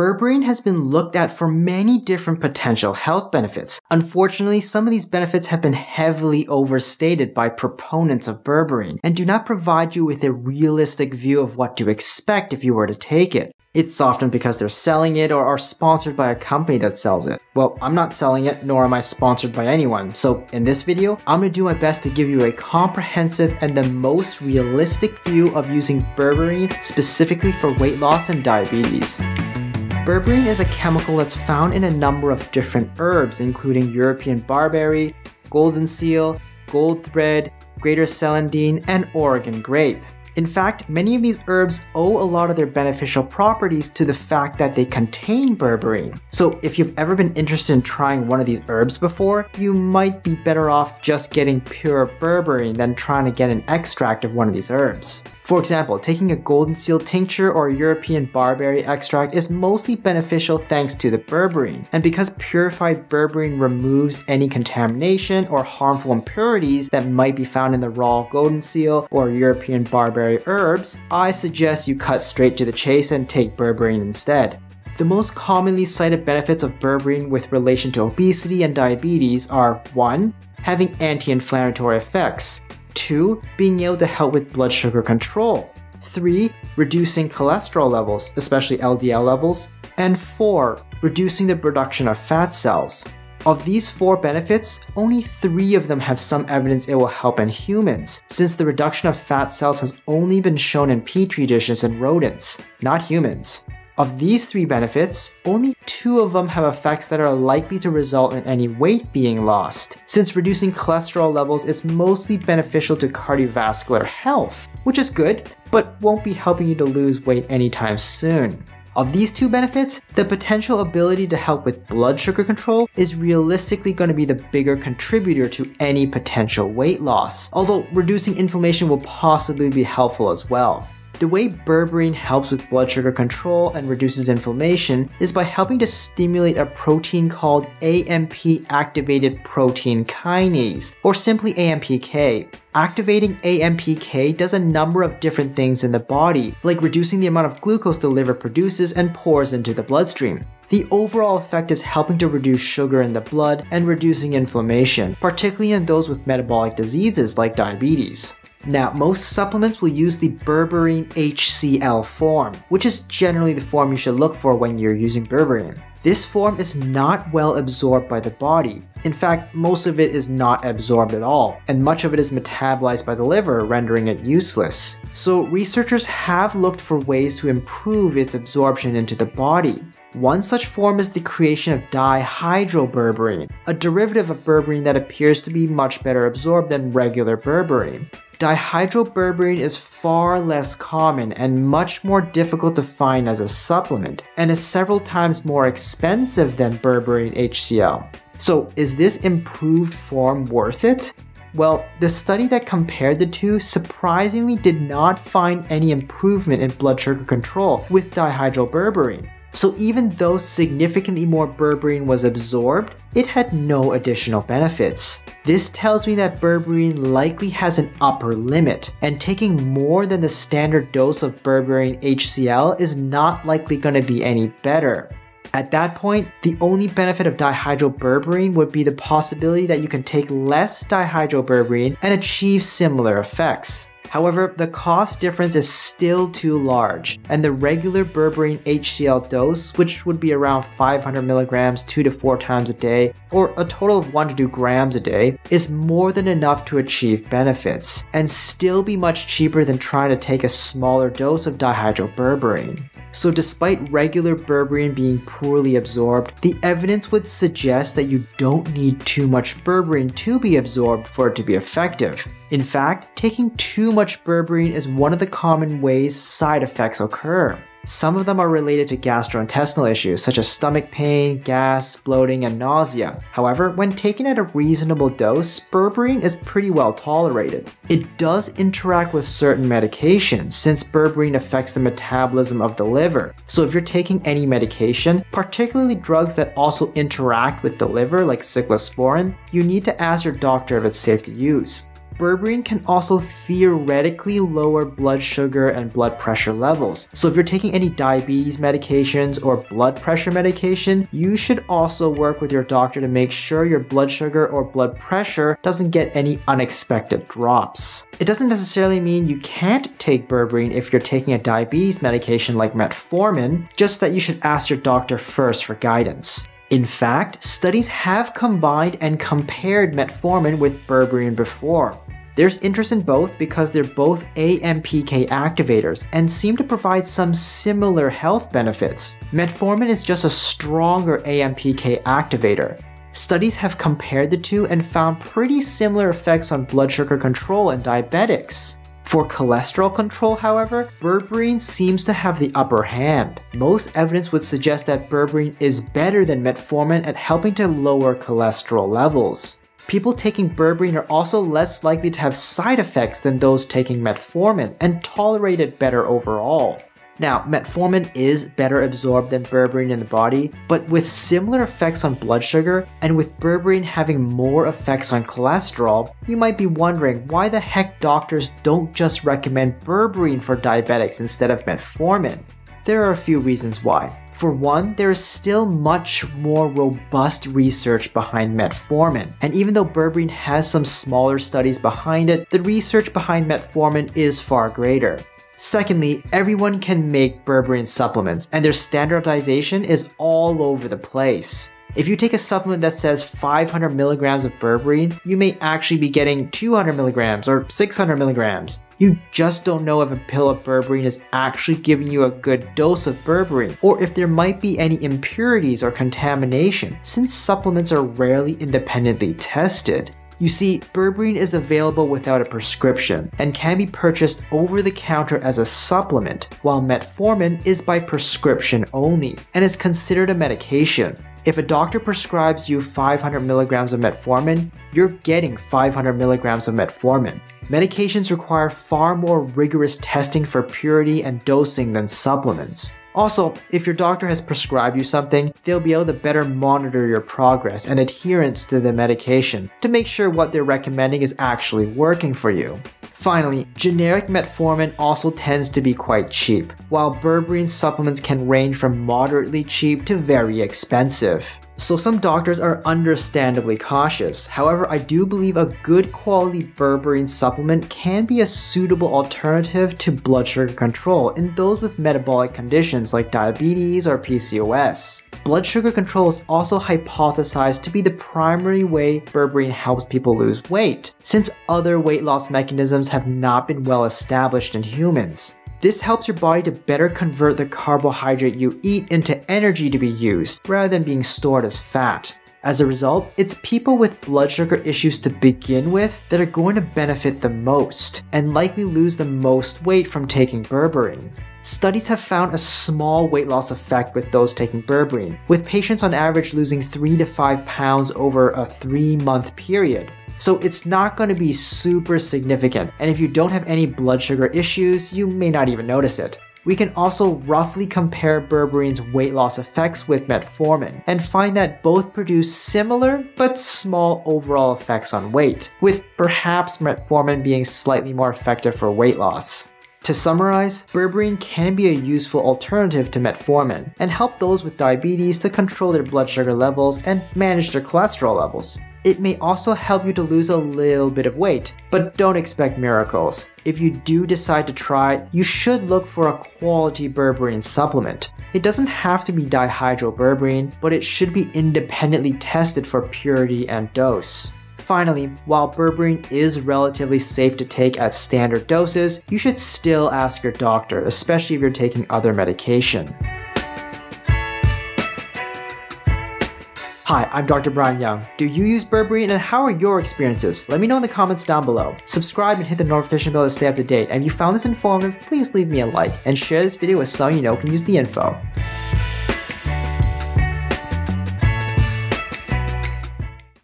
Berberine has been looked at for many different potential health benefits. Unfortunately, some of these benefits have been heavily overstated by proponents of berberine and do not provide you with a realistic view of what to expect if you were to take it. It's often because they're selling it or are sponsored by a company that sells it. Well, I'm not selling it, nor am I sponsored by anyone. So in this video, I'm gonna do my best to give you a comprehensive and the most realistic view of using berberine specifically for weight loss and diabetes. Berberine is a chemical that's found in a number of different herbs, including European barberry, golden seal, gold thread, greater celandine, and Oregon grape. In fact, many of these herbs owe a lot of their beneficial properties to the fact that they contain berberine. So if you've ever been interested in trying one of these herbs before, you might be better off just getting pure berberine than trying to get an extract of one of these herbs. For example, taking a golden seal tincture or European barberry extract is mostly beneficial thanks to the berberine. And because purified berberine removes any contamination or harmful impurities that might be found in the raw golden seal or European barberry herbs, I suggest you cut straight to the chase and take berberine instead. The most commonly cited benefits of berberine with relation to obesity and diabetes are 1. Having anti-inflammatory effects. 2. Being able to help with blood sugar control. 3. Reducing cholesterol levels, especially LDL levels. And 4. Reducing the production of fat cells. Of these four benefits, only three of them have some evidence it will help in humans, since the reduction of fat cells has only been shown in petri dishes and rodents, not humans. Of these three benefits, only two of them have effects that are likely to result in any weight being lost, since reducing cholesterol levels is mostly beneficial to cardiovascular health, which is good, but won't be helping you to lose weight anytime soon. Of these two benefits, the potential ability to help with blood sugar control is realistically going to be the bigger contributor to any potential weight loss, although reducing inflammation will possibly be helpful as well. The way berberine helps with blood sugar control and reduces inflammation is by helping to stimulate a protein called AMP activated protein kinase, or simply AMPK. Activating AMPK does a number of different things in the body, like reducing the amount of glucose the liver produces and pours into the bloodstream. The overall effect is helping to reduce sugar in the blood and reducing inflammation, particularly in those with metabolic diseases like diabetes. Now, most supplements will use the berberine HCl form, which is generally the form you should look for when you're using berberine. This form is not well absorbed by the body. In fact, most of it is not absorbed at all, and much of it is metabolized by the liver, rendering it useless. So researchers have looked for ways to improve its absorption into the body. One such form is the creation of dihydroberberine, a derivative of berberine that appears to be much better absorbed than regular berberine. Dihydroberberine is far less common and much more difficult to find as a supplement, and is several times more expensive than berberine HCl. So is this improved form worth it? Well, the study that compared the two surprisingly did not find any improvement in blood sugar control with dihydroberberine. So even though significantly more berberine was absorbed, it had no additional benefits. This tells me that berberine likely has an upper limit, and taking more than the standard dose of berberine HCl is not likely going to be any better. At that point, the only benefit of dihydroberberine would be the possibility that you can take less dihydroberberine and achieve similar effects. However, the cost difference is still too large, and the regular berberine HCl dose, which would be around 500 milligrams 2 to 4 times a day, or a total of 1 to 2 grams a day, is more than enough to achieve benefits, and still be much cheaper than trying to take a smaller dose of dihydroberberine. So despite regular berberine being poorly absorbed, the evidence would suggest that you don't need too much berberine to be absorbed for it to be effective. In fact, taking too much berberine is one of the common ways side effects occur. Some of them are related to gastrointestinal issues such as stomach pain, gas, bloating, and nausea. However, when taken at a reasonable dose, berberine is pretty well tolerated. It does interact with certain medications since berberine affects the metabolism of the liver. So if you're taking any medication, particularly drugs that also interact with the liver like cyclosporin, you need to ask your doctor if it's safe to use. Berberine can also theoretically lower blood sugar and blood pressure levels. So if you're taking any diabetes medications or blood pressure medication, you should also work with your doctor to make sure your blood sugar or blood pressure doesn't get any unexpected drops. It doesn't necessarily mean you can't take berberine if you're taking a diabetes medication like metformin, just that you should ask your doctor first for guidance. In fact, studies have combined and compared metformin with berberine before. There's interest in both because they're both AMPK activators and seem to provide some similar health benefits. Metformin is just a stronger AMPK activator. Studies have compared the two and found pretty similar effects on blood sugar control in diabetics. For cholesterol control, however, berberine seems to have the upper hand. Most evidence would suggest that berberine is better than metformin at helping to lower cholesterol levels. People taking berberine are also less likely to have side effects than those taking metformin and tolerate it better overall. Now, metformin is better absorbed than berberine in the body, but with similar effects on blood sugar and with berberine having more effects on cholesterol, you might be wondering why the heck doctors don't just recommend berberine for diabetics instead of metformin. There are a few reasons why. For one, there is still much more robust research behind metformin, and even though berberine has some smaller studies behind it, the research behind metformin is far greater. Secondly, everyone can make berberine supplements, and their standardization is all over the place. If you take a supplement that says 500 milligrams of berberine, you may actually be getting 200 milligrams or 600 milligrams. You just don't know if a pill of berberine is actually giving you a good dose of berberine, or if there might be any impurities or contamination, since supplements are rarely independently tested. You see, berberine is available without a prescription and can be purchased over the counter as a supplement, while metformin is by prescription only and is considered a medication. If a doctor prescribes you 500 milligrams of metformin, you're getting 500 milligrams of metformin. Medications require far more rigorous testing for purity and dosing than supplements. Also, if your doctor has prescribed you something, they'll be able to better monitor your progress and adherence to the medication to make sure what they're recommending is actually working for you. Finally, generic metformin also tends to be quite cheap, while berberine supplements can range from moderately cheap to very expensive so some doctors are understandably cautious. However, I do believe a good quality berberine supplement can be a suitable alternative to blood sugar control in those with metabolic conditions like diabetes or PCOS. Blood sugar control is also hypothesized to be the primary way berberine helps people lose weight, since other weight loss mechanisms have not been well established in humans. This helps your body to better convert the carbohydrate you eat into energy to be used, rather than being stored as fat. As a result, it's people with blood sugar issues to begin with that are going to benefit the most, and likely lose the most weight from taking berberine. Studies have found a small weight loss effect with those taking berberine, with patients on average losing 3 to 5 pounds over a 3 month period. So it's not going to be super significant, and if you don't have any blood sugar issues, you may not even notice it. We can also roughly compare berberine's weight loss effects with metformin and find that both produce similar but small overall effects on weight, with perhaps metformin being slightly more effective for weight loss. To summarize, berberine can be a useful alternative to metformin and help those with diabetes to control their blood sugar levels and manage their cholesterol levels. It may also help you to lose a little bit of weight, but don't expect miracles. If you do decide to try it, you should look for a quality berberine supplement. It doesn't have to be dihydroberberine, but it should be independently tested for purity and dose. Finally, while berberine is relatively safe to take at standard doses, you should still ask your doctor, especially if you're taking other medication. Hi, I'm Dr. Brian Yeung. Do you use berberine and how are your experiences? Let me know in the comments down below. Subscribe and hit the notification bell to stay up to date. And if you found this informative, please leave me a like and share this video with someone you know can use the info.